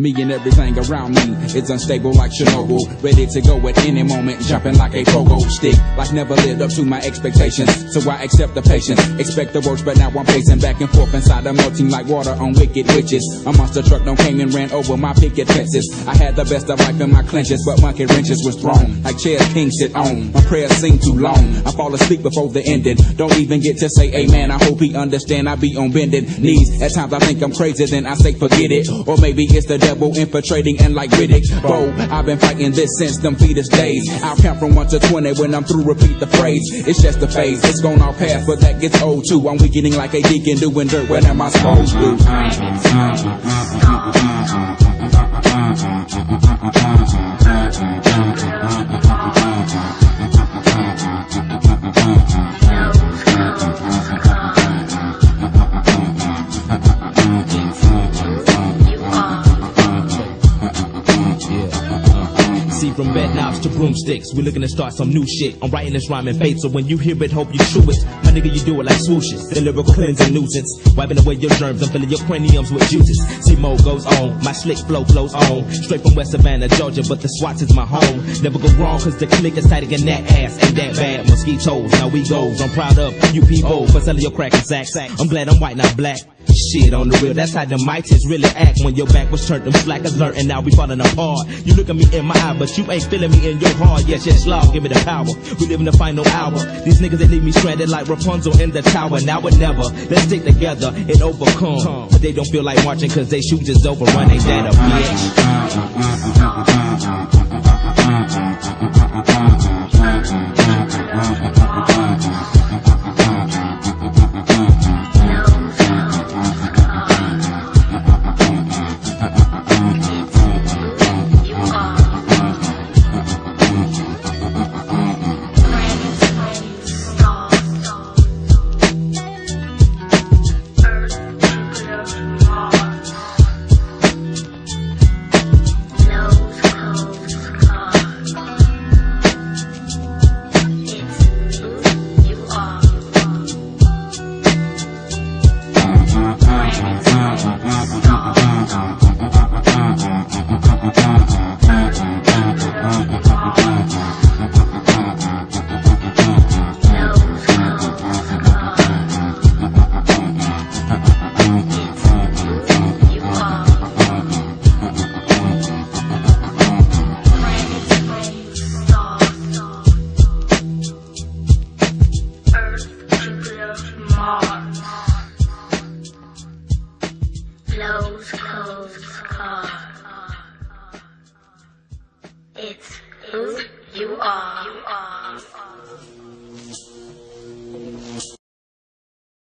Me and everything around me is unstable like Chernobyl. Ready to go at any moment, jumping like a pogo stick. Like never lived up to my expectations, so I accept the patience. Expect the worst, but now I'm pacing back and forth inside. I'm melting like water on wicked witches. A monster truck don't came and ran over my picket fences. I had the best of life in my clenches, but monkey wrenches was thrown. Like chairs king sit on. My prayers seem too long. I fall asleep before the ending. Don't even get to say amen. I hope he understand I be on bended knees. At times I think I'm crazy, then I say forget it. Or maybe it's the devil infiltrating and like Riddick. Bowe, I've been fighting this since them fetus days. I'll count from 1 to 20 when I'm through, repeat the phrase. It's just a phase, it's gone off path, but that gets old too. I'm weakening like a deacon doing dirt. When am I supposed to? From bed knobs to broomsticks, we looking to start some new shit. I'm writing this rhyme in so when you hear it, hope you chew it. My nigga, you do it like swooshes, the lyrical cleansing nuisance. Wiping away your germs, I'm filling your craniums with juices. See, mo goes on, my slick flow flows on. Straight from West Savannah, Georgia, but the Swats is my home. Never go wrong, cause the click is tighter than that ass. Ain't that bad, mosquitoes, now we goes. I'm proud of you people for selling your crack and sacks. I'm glad I'm white, not black. Shit on the real, that's how the mites really act when your back was turned. Them slackers learn, and now we falling apart. You look at me in my eye, but you ain't feeling me in your heart. Yes, yes, Lord, give me the power. We live in the final hour. These niggas they leave me stranded like Rapunzel in the tower. Now or never. Let's stick together and overcome. But they don't feel like marching cause they shoot just overrun. Ain't that a bitch? Close, close, car. It's who you are. You are.